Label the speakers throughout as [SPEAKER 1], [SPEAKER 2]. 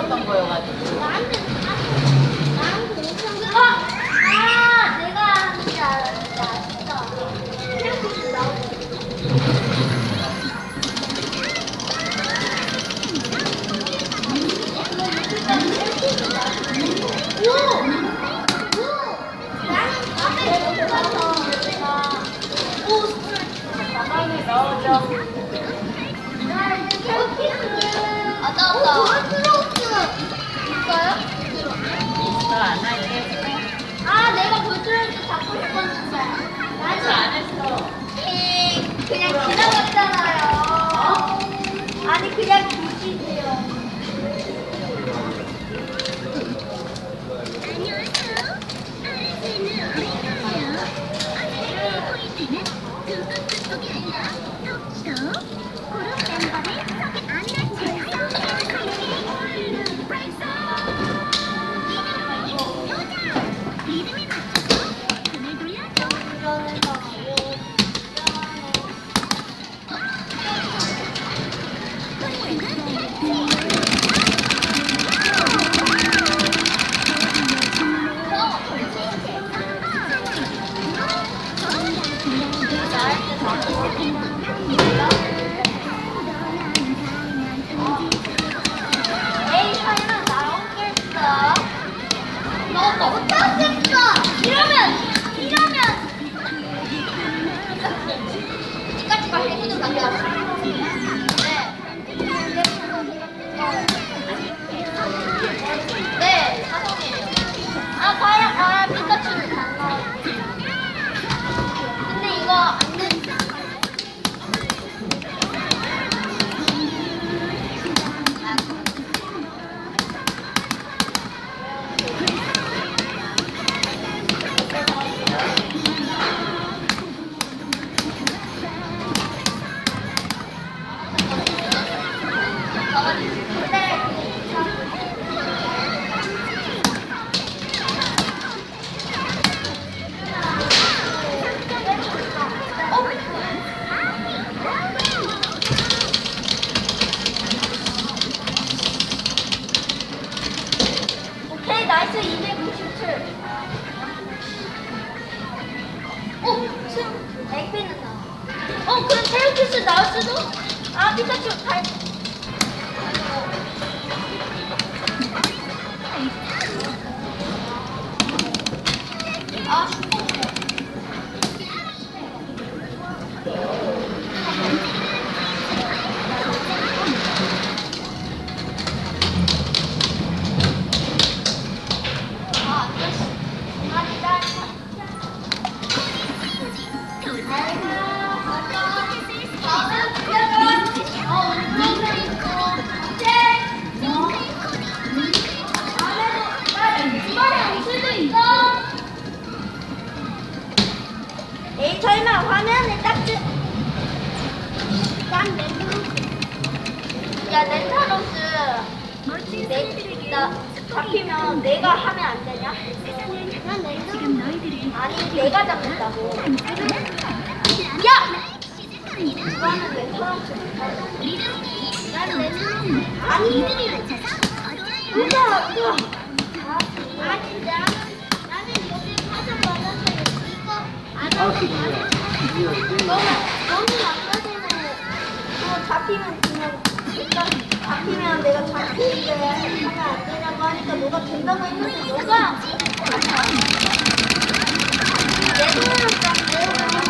[SPEAKER 1] 싶었던 거여가지고.
[SPEAKER 2] 아, 내가 하는 줄 알았다. 이렇게 나오네. 오! 오! 나는 못 가서 내가 오,
[SPEAKER 1] 가방에 넣어줘. 안 했어.
[SPEAKER 2] 에이, 그냥 지나갔 이러면, 이러면! 이까지 말 해주는 남자. 테르키스 나올 수 화면에 딱지 난 렌트 야 렌타로스 내, 나 잡히면 내가 하면 안 되냐? 난 렌트 아니 내가 잡는다고. 야! 이거는 렌타로스 난 렌트 아니 누가 누가? 아, 아니 나는 나는 여기 파서 받아서 이거 안
[SPEAKER 3] 아,
[SPEAKER 2] 너무 너무 남자들은 또 잡히면 그냥 잡히면 내가 잡히는데 하면 안 되냐고 하니까 너가 된다고 했는데 너가 내 돈을 내가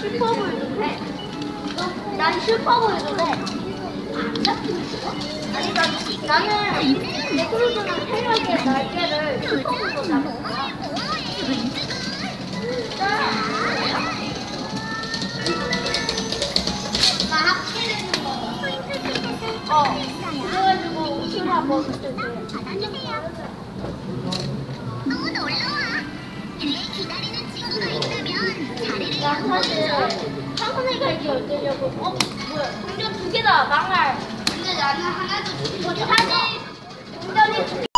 [SPEAKER 2] 슈퍼볼도 해. 난 슈퍼볼도 해. 안 잡히는 거? 아니, 나, 나는 레크루즈는 새벽에 날개를 학교 되는 거. 어. 그래가지고 먹을 때.
[SPEAKER 3] 받아주세요.
[SPEAKER 2] 사실 사선이가 이게 열려고 어? 뭐야 동전 두 개다 망할 근데 나는 하나도 사실 동전이